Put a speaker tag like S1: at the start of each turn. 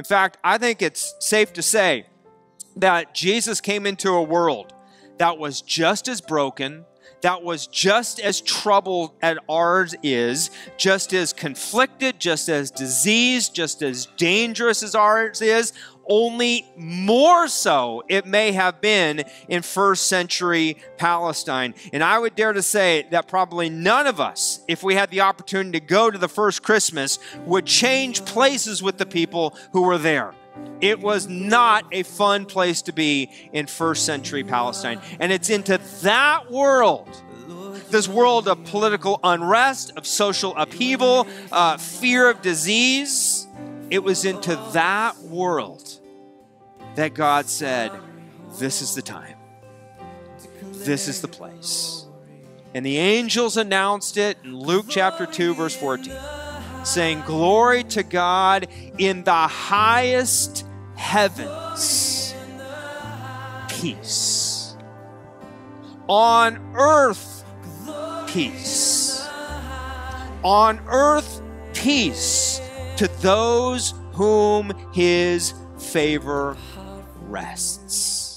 S1: In fact, I think it's safe to say that Jesus came into a world that was just as broken, that was just as troubled as ours is, just as conflicted, just as diseased, just as dangerous as ours is, only more so it may have been in first century Palestine. And I would dare to say that probably none of us, if we had the opportunity to go to the first Christmas, would change places with the people who were there. It was not a fun place to be in first century Palestine. And it's into that world this world of political unrest, of social upheaval, uh, fear of disease. It was into that world that God said, This is the time, this is the place. And the angels announced it in Luke chapter 2, verse 14, saying, Glory to God in the highest heavens, peace. On earth, peace. On earth, peace to those whom his favor rests.